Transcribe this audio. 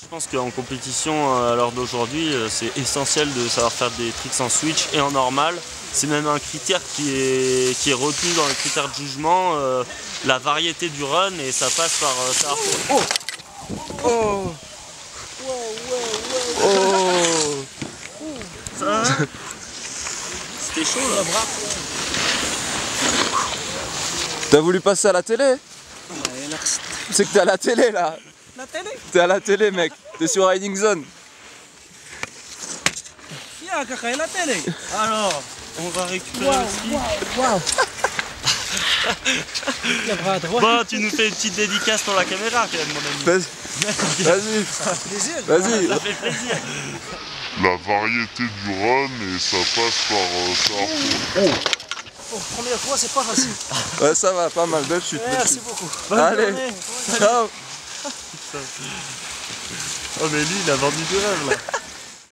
Je pense qu'en compétition euh, à l'heure d'aujourd'hui, euh, c'est essentiel de savoir faire des tricks en switch et en normal. C'est même un critère qui est, qui est retenu dans les critères de jugement, euh, la variété du run et ça passe par euh, savoir faire- Oh Ça va C'était chaud là. T'as voulu passer à la télé? C'est que t'es à la télé là La télé T'es à la télé mec T'es sur Riding Zone Viens, caca, la télé Alors, on va récupérer aussi. Waouh. Bon, tu nous fais une petite dédicace pour la caméra quand même, mon ami. Vas-y Vas-y Plaisir. Vas-y Ça fait plaisir. la variété du run et ça passe par euh, savoir Pour première fois, c'est pas facile. Ouais ça va, pas mal, belle chute, Merci beaucoup. Allez Ciao Oh mais lui, il a vendu du rêve là.